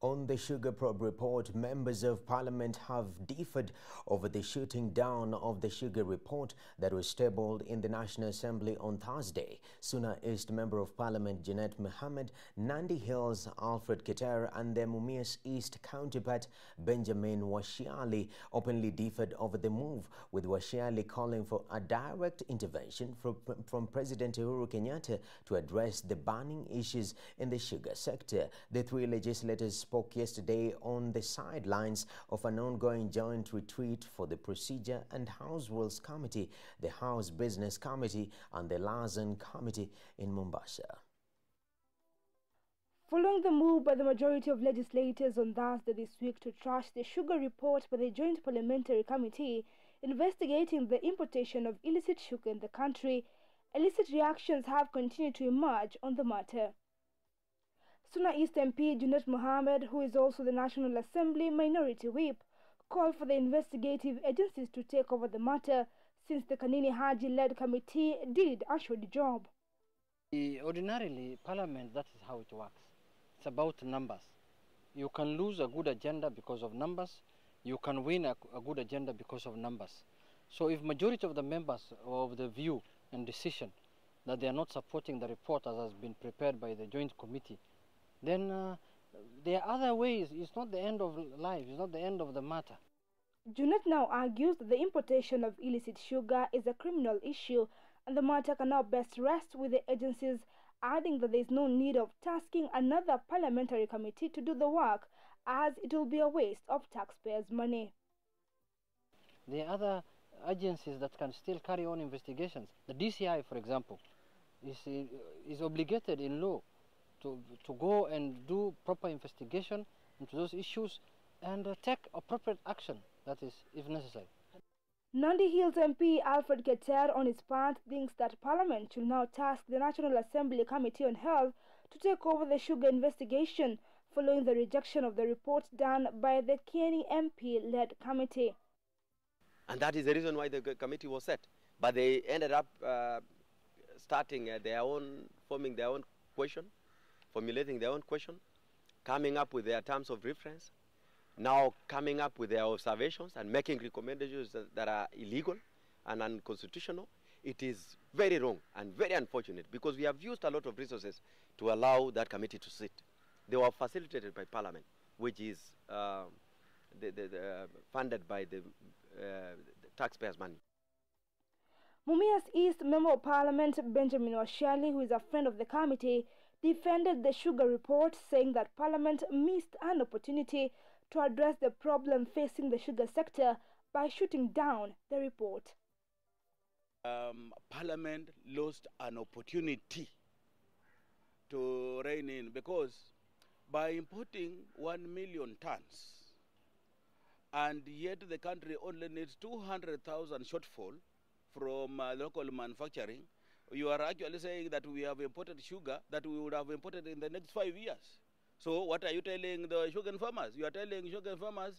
On the sugar probe report, members of parliament have differed over the shooting down of the sugar report that was tabled in the National Assembly on Thursday. Suna East Member of Parliament Junet Mohammed, Nandi Hills Alfred Keter and the Mumias East counterpart Benjamin Washiali openly differed over the move, with Washiali calling for a direct intervention from, from President Uhuru Kenyatta to address the burning issues in the sugar sector. The three legislators spoke yesterday on the sidelines of an ongoing joint retreat for the Procedure and House Rules Committee, the House Business Committee, and the Liaison Committee in Mombasa. Following the move by the majority of legislators on Thursday this week to trash the sugar report by the Joint Parliamentary Committee investigating the importation of illicit sugar in the country, illicit reactions have continued to emerge on the matter. Suna East MP Junet Mohammed, who is also the National Assembly Minority Whip, called for the investigative agencies to take over the matter since the Kanini Haji-led committee did a shoddy job. Ordinarily, Parliament, that is how it works. It's about numbers. You can lose a good agenda because of numbers. You can win a, a good agenda because of numbers. So if majority of the members of the view and decision that they are not supporting the report as has been prepared by the joint committee, then uh, there are other ways. It's not the end of life. It's not the end of the matter. Junet now argues that the importation of illicit sugar is a criminal issue and the matter can now best rest with the agencies, adding that there is no need of tasking another parliamentary committee to do the work as it will be a waste of taxpayers' money. There are other agencies that can still carry on investigations. The DCI, for example, is, is obligated in law to, to go and do proper investigation into those issues and uh, take appropriate action, that is, if necessary. Nandi Hills MP Alfred Keter, on his part, thinks that Parliament should now task the National Assembly Committee on Health to take over the sugar investigation following the rejection of the report done by the Kieni MP-led committee. And that is the reason why the committee was set. But they ended up uh, starting uh, their own, forming their own question formulating their own question, coming up with their terms of reference, now coming up with their observations and making recommendations that, that are illegal and unconstitutional. It is very wrong and very unfortunate because we have used a lot of resources to allow that committee to sit. They were facilitated by Parliament, which is uh, the, the, the, funded by the, uh, the taxpayers' money. Mumias East Member of Parliament Benjamin Washiali, who is a friend of the committee, defended the sugar report, saying that Parliament missed an opportunity to address the problem facing the sugar sector by shooting down the report. Um, Parliament lost an opportunity to rein in because by importing 1 million tons and yet the country only needs 200,000 shortfall from uh, local manufacturing, you are actually saying that we have imported sugar that we would have imported in the next five years. So what are you telling the sugar farmers? You are telling sugar farmers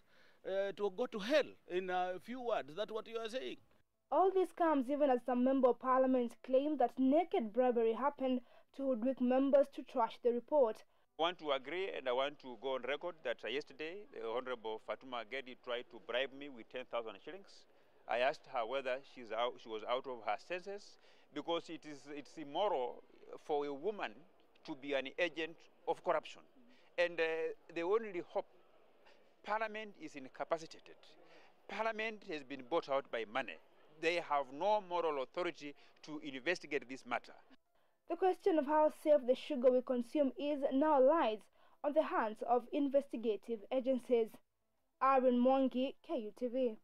uh, to go to hell in a few words. That's what you are saying. All this comes even as some member of parliament claim that naked bribery happened to hoodwink members to trash the report. I want to agree and I want to go on record that uh, yesterday the Honorable Fatuma Gedi tried to bribe me with 10,000 shillings. I asked her whether she's out, she was out of her senses because it is it's immoral for a woman to be an agent of corruption. And uh, the only hope, Parliament is incapacitated. Parliament has been bought out by money. They have no moral authority to investigate this matter. The question of how safe the sugar we consume is now lies on the hands of investigative agencies. Aaron Mwangi, KUTV.